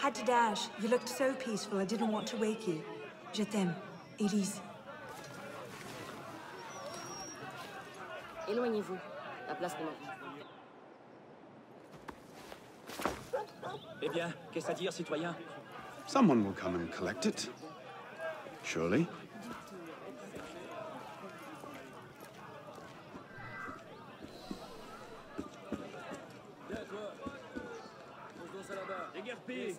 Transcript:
Had to dash. You looked so peaceful, I didn't want to wake you. Je t'aime, Elise. Éloignez-vous. La place est. Eh bien, qu'est-ce à dire, citoyen Someone will come and collect it. Surely. PRP.